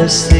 Deus te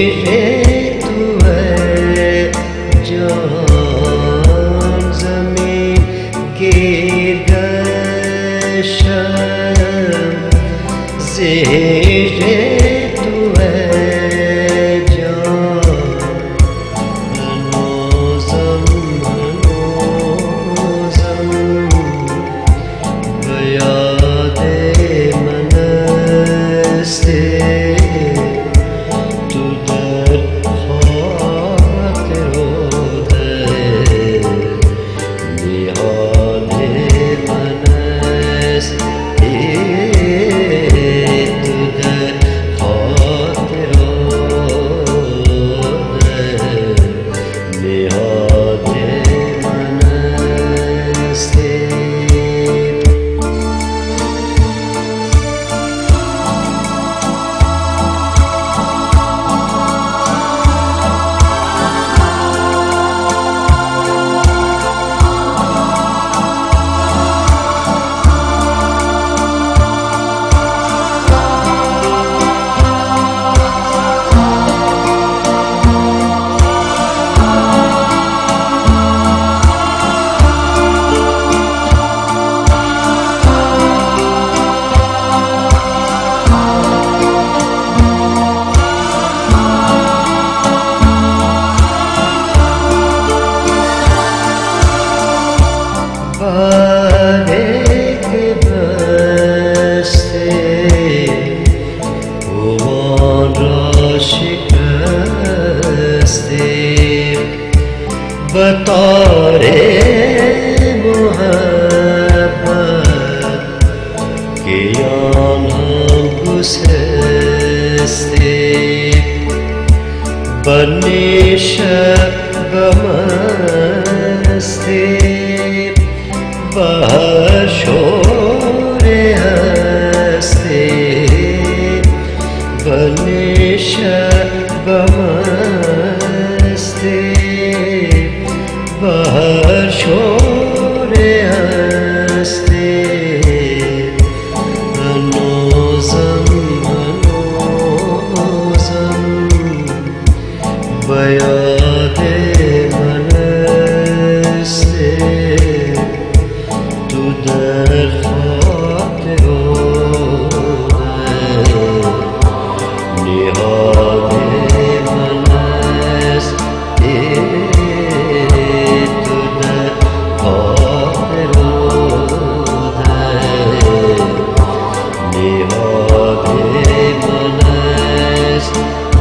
पे तू है जो Banisha Bamaste Bahashore haste Banisha Bamaste